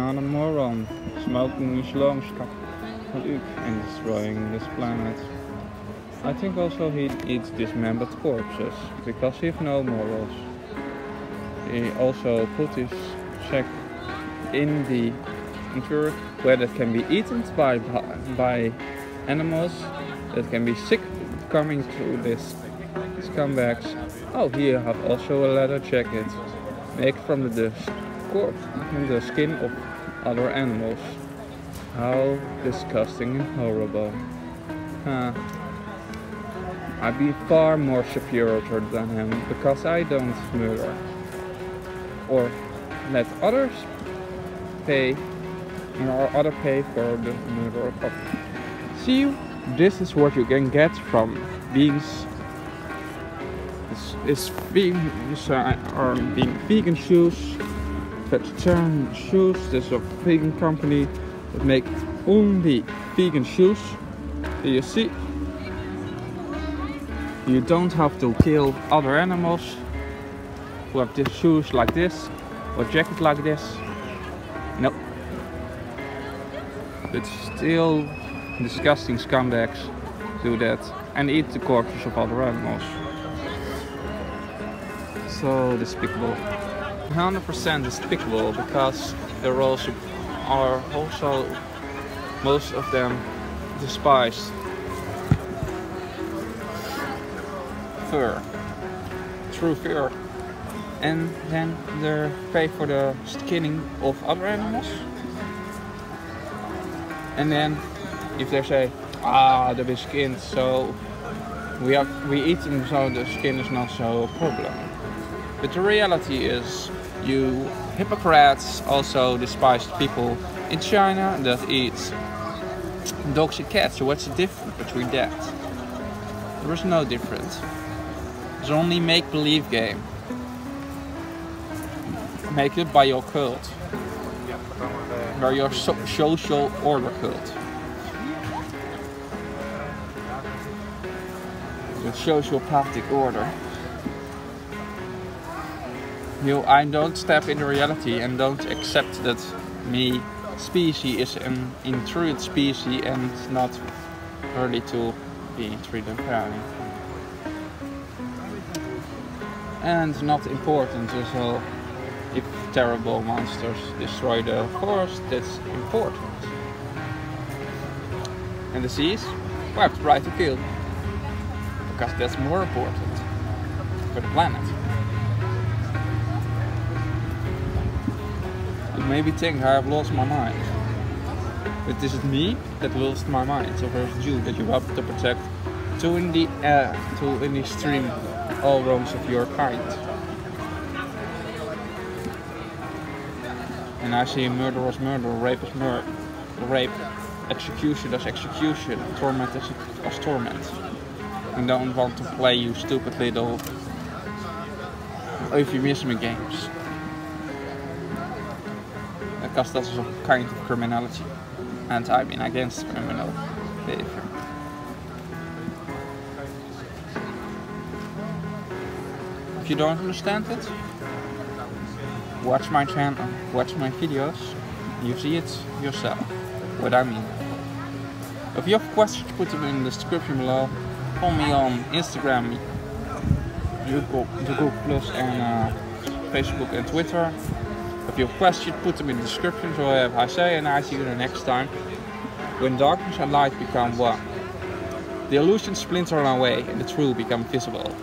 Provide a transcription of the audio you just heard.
Not a moron, smoking Islam's and destroying this planet. I think also he eats dismembered corpses, because he has no morals. He also put his check in the interior where it can be eaten by, by animals that can be sick coming to this scumbags. Oh, here I have also a leather jacket made from the and the skin of other animals. How disgusting and horrible. Huh. I'd be far more superior than him because I don't murder. Or let others pay or other pay for the murder of See this is what you can get from being is being or being vegan shoes vegetarian shoes. There's a vegan company that make only vegan shoes. You see? You don't have to kill other animals who have these shoes like this or jacket like this. No but still disgusting scumbags do that and eat the corpses of other animals. So despicable. 100% despicable because they're are also most of them despise fur, true fur, and then they pay for the skinning of other animals, and then if they say, ah, the skin, so we have we eat them, so the skin is not so a problem. But the reality is, you hypocrites also despise people in China that eat dogs and cats. So what's the difference between that? There is no difference. It's only make-believe game. Make it by your cult. By your so social order cult. the sociopathic order. You, I don't step into reality and don't accept that me species is an intrude species and not ready to be treated fairly. And not important also if terrible monsters destroy the forest, that's important. And the seas? We have the right to kill because that's more important for the planet. Maybe think I have lost my mind. But is me that lost my mind. So first you that you have to protect to in the air, to in the stream all wrongs of your kind. And I see murder was murder, rape is murder, rape, execution as execution, torment as, as torment. I don't want to play you stupid little euphemism games. Because that is a kind of criminality. And I mean against criminal behavior. If you don't understand it, watch my channel, watch my videos, you see it yourself, what I mean. If you have questions, put them in the description below follow me on Instagram, Google, Google Plus and uh, Facebook and Twitter. If you have questions, put them in the description, so I say, and I see you the next time. When darkness and light become one, the illusion splinter away and the true become visible.